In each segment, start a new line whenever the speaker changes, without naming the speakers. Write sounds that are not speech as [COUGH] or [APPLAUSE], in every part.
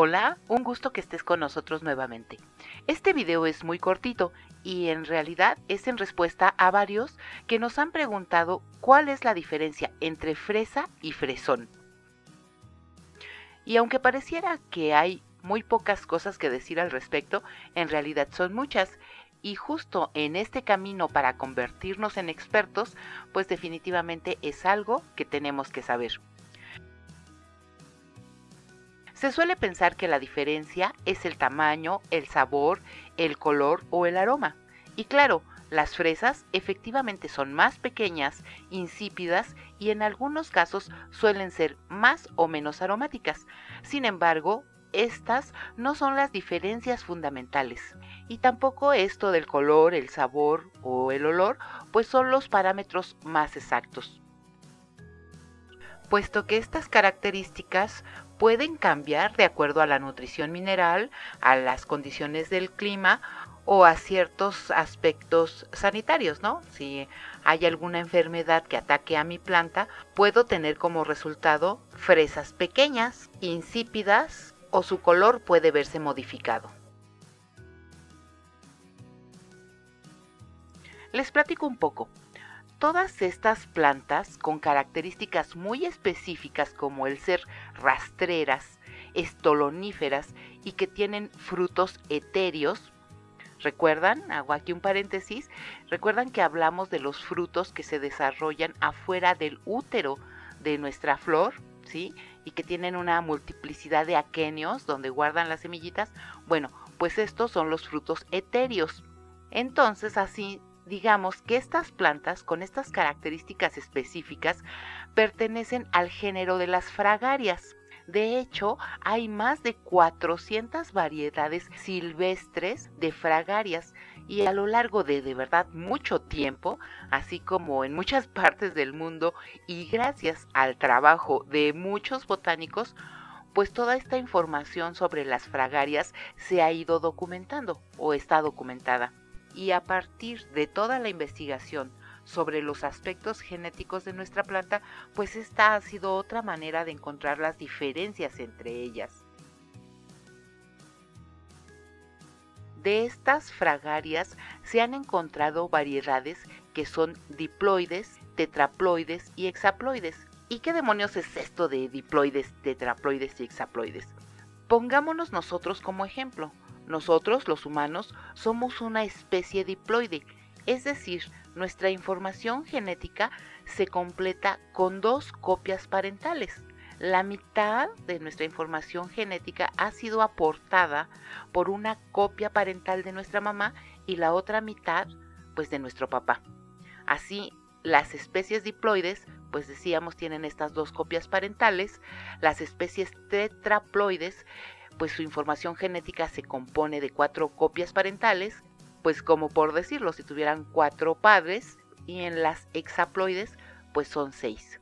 Hola, un gusto que estés con nosotros nuevamente. Este video es muy cortito y en realidad es en respuesta a varios que nos han preguntado cuál es la diferencia entre fresa y fresón. Y aunque pareciera que hay muy pocas cosas que decir al respecto, en realidad son muchas. Y justo en este camino para convertirnos en expertos, pues definitivamente es algo que tenemos que saber. Se suele pensar que la diferencia es el tamaño, el sabor, el color o el aroma. Y claro, las fresas efectivamente son más pequeñas, insípidas y en algunos casos suelen ser más o menos aromáticas. Sin embargo, estas no son las diferencias fundamentales. Y tampoco esto del color, el sabor o el olor, pues son los parámetros más exactos. Puesto que estas características pueden cambiar de acuerdo a la nutrición mineral, a las condiciones del clima o a ciertos aspectos sanitarios, ¿no? Si hay alguna enfermedad que ataque a mi planta, puedo tener como resultado fresas pequeñas, insípidas o su color puede verse modificado. Les platico un poco. Todas estas plantas con características muy específicas como el ser rastreras, estoloníferas y que tienen frutos etéreos, ¿Recuerdan? Hago aquí un paréntesis. ¿Recuerdan que hablamos de los frutos que se desarrollan afuera del útero de nuestra flor? ¿Sí? Y que tienen una multiplicidad de aquenios donde guardan las semillitas. Bueno, pues estos son los frutos etéreos. Entonces, así digamos que estas plantas con estas características específicas pertenecen al género de las fragarias. De hecho, hay más de 400 variedades silvestres de fragarias y a lo largo de de verdad mucho tiempo, así como en muchas [LAUGHS] partes del mundo y gracias al trabajo de muchos botánicos, pues toda esta información sobre las fragarias se ha ido documentando o está documentada y a partir de toda la investigación sobre los aspectos genéticos de nuestra planta, pues esta ha sido otra manera de encontrar las diferencias entre ellas. De estas fragarias se han encontrado variedades que son diploides, tetraploides y hexaploides. ¿Y qué demonios es esto de diploides, tetraploides y hexaploides? Pongámonos nosotros como ejemplo. Nosotros, los humanos, somos una especie diploide, es decir, nuestra información genética se completa con dos copias parentales. La mitad de nuestra información genética ha sido aportada por una copia parental de nuestra mamá y la otra mitad pues de nuestro papá. Así, las especies diploides, pues decíamos, tienen estas dos copias parentales. Las especies tetraploides pues su información genética se compone de cuatro copias parentales, pues como por decirlo, si tuvieran cuatro padres, y en las hexaploides, pues son seis.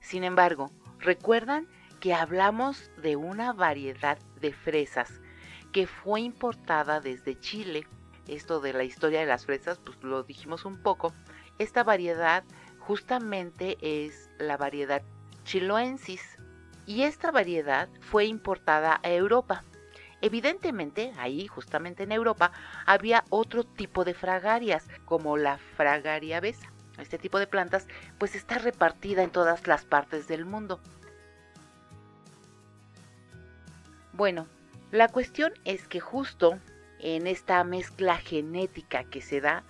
Sin embargo, recuerdan que hablamos de una variedad de fresas que fue importada desde Chile. Esto de la historia de las fresas, pues lo dijimos un poco. Esta variedad justamente es la variedad chiloensis, y esta variedad fue importada a Europa. Evidentemente, ahí, justamente en Europa, había otro tipo de fragarias, como la fragaria besa. Este tipo de plantas, pues está repartida en todas las partes del mundo. Bueno, la cuestión es que justo en esta mezcla genética que se da,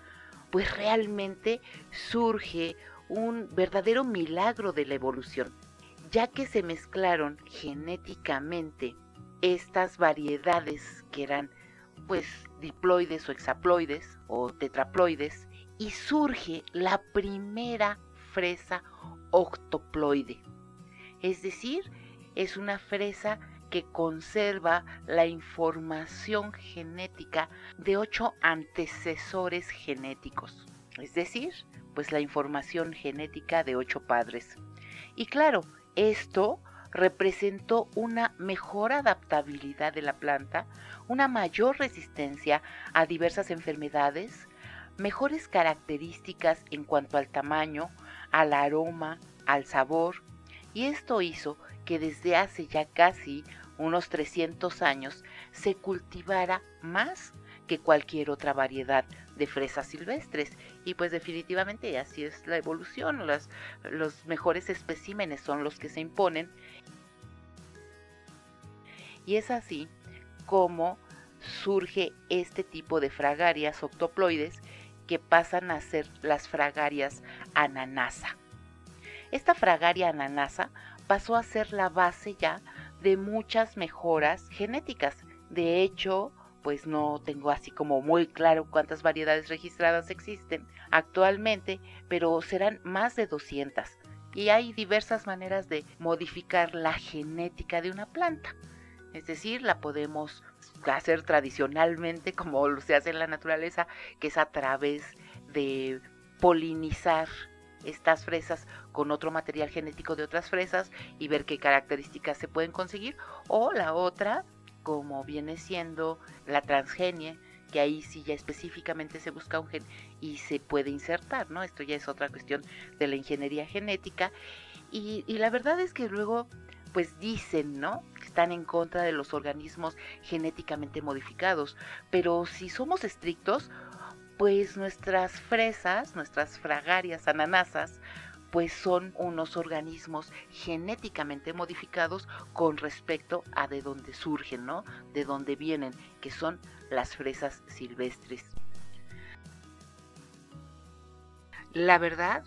pues realmente surge un verdadero milagro de la evolución ya que se mezclaron genéticamente estas variedades que eran pues diploides o hexaploides o tetraploides y surge la primera fresa octoploide. Es decir, es una fresa que conserva la información genética de ocho antecesores genéticos. Es decir, pues la información genética de ocho padres. Y claro, esto representó una mejor adaptabilidad de la planta, una mayor resistencia a diversas enfermedades, mejores características en cuanto al tamaño, al aroma, al sabor, y esto hizo que desde hace ya casi unos 300 años, se cultivara más que cualquier otra variedad de fresas silvestres. Y pues definitivamente así es la evolución, los, los mejores especímenes son los que se imponen. Y es así como surge este tipo de fragarias octoploides que pasan a ser las fragarias ananasa. Esta fragaria ananasa pasó a ser la base ya de muchas mejoras genéticas. De hecho, pues no tengo así como muy claro cuántas variedades registradas existen actualmente, pero serán más de 200. Y hay diversas maneras de modificar la genética de una planta. Es decir, la podemos hacer tradicionalmente [LAUGHS] como se hace en la naturaleza, que es a través de polinizar estas fresas con otro material genético de otras fresas y ver qué características se pueden conseguir. O la otra, como viene siendo la transgenie, que ahí sí ya específicamente se busca un gen y se puede insertar, ¿no? Esto ya es otra cuestión de la ingeniería genética. Y, y la verdad es que luego, pues dicen, ¿no? Que están en contra de los organismos genéticamente modificados. Pero si somos estrictos, pues nuestras fresas, nuestras fragarias ananasas, pues son unos organismos genéticamente modificados con respecto a de dónde surgen, ¿no? De dónde vienen, que son las fresas silvestres. La verdad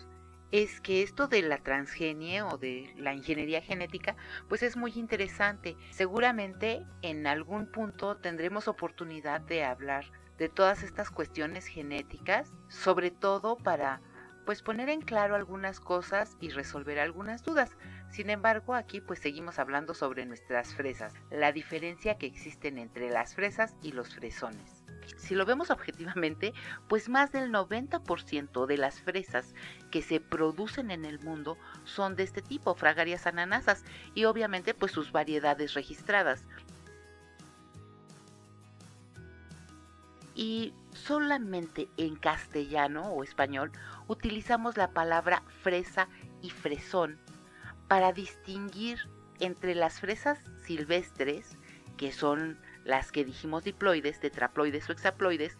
es que esto de la transgenie o de la ingeniería genética, pues es muy interesante. Seguramente en algún punto tendremos oportunidad de hablar de todas estas cuestiones genéticas, sobre todo para pues poner en claro algunas cosas y resolver algunas dudas. Sin embargo, aquí pues seguimos hablando sobre nuestras fresas, la diferencia que existen entre las fresas y los fresones. Si lo vemos objetivamente, pues más del 90% de las fresas que se producen en el mundo son de este tipo, fragarias ananasas, y obviamente pues sus variedades registradas. y solamente en castellano o español utilizamos la palabra fresa y fresón para distinguir entre las fresas silvestres, que son las que dijimos diploides, tetraploides o hexaploides,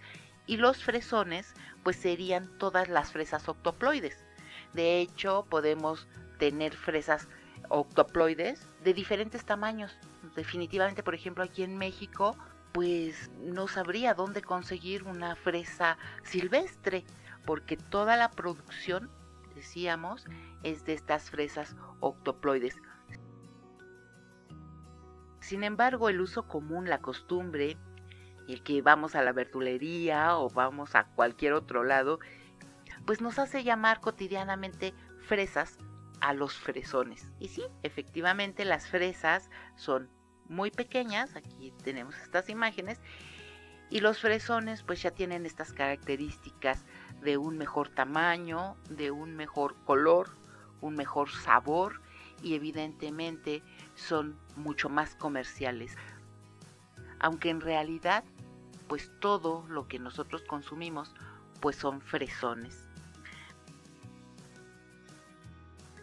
y los fresones, pues serían todas las fresas octoploides. De hecho, podemos tener fresas octoploides de diferentes tamaños. Definitivamente, por ejemplo, aquí en México pues no sabría dónde conseguir una fresa silvestre, porque toda la producción, decíamos, es de estas fresas octoploides. Sin embargo, el uso común, la costumbre, el que vamos a la verdulería o vamos a cualquier otro lado, pues nos hace llamar cotidianamente fresas a los fresones. Y sí, efectivamente las fresas son muy pequeñas, aquí tenemos estas imágenes, y los fresones pues ya tienen estas características de un mejor tamaño, de un mejor color, un mejor sabor y evidentemente son mucho más comerciales. Aunque en realidad pues todo lo que nosotros consumimos pues son fresones.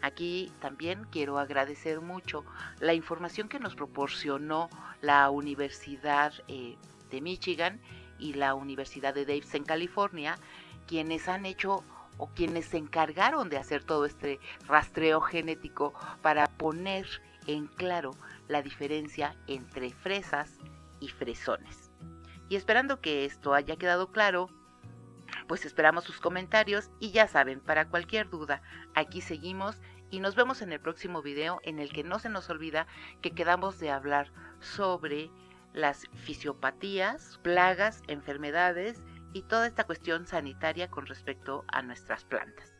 Aquí también quiero agradecer mucho la información que nos proporcionó la Universidad eh, de Michigan y la Universidad de Davis en California, quienes han hecho o quienes se encargaron de hacer todo este rastreo genético para poner en claro la diferencia entre fresas y fresones. Y esperando que esto haya quedado claro, pues esperamos sus comentarios y ya saben, para cualquier duda, aquí seguimos y nos vemos en el próximo video en el que no se nos olvida que quedamos de hablar sobre las fisiopatías, plagas, enfermedades y toda esta cuestión sanitaria con respecto a nuestras plantas.